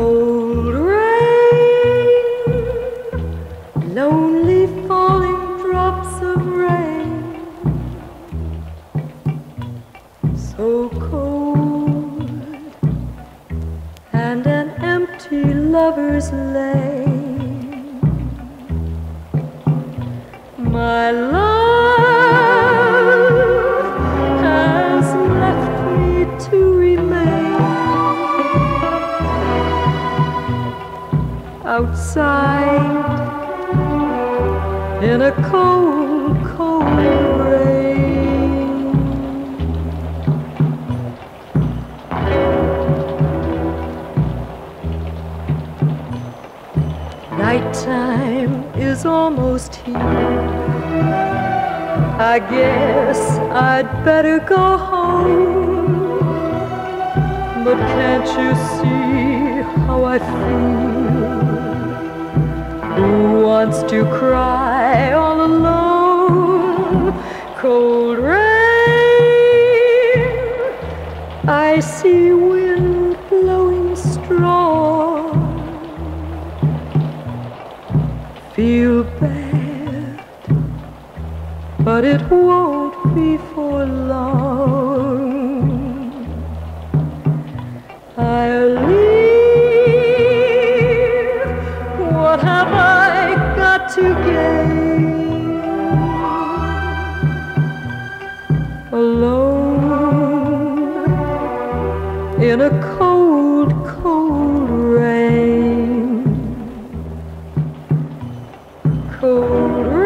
cold rain, lonely falling drops of rain, so cold, and an empty lover's lane. Outside in a cold, cold rain. Nighttime is almost here. I guess I'd better go home. But can't you see how I feel? To cry all alone? Cold rain, I see wind blowing strong. Feel bad, but it won't be for long. I'll leave. What not to gain. Alone in a cold, cold rain. Cold rain.